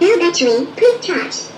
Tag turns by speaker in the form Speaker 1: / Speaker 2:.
Speaker 1: New battery, pre-charge.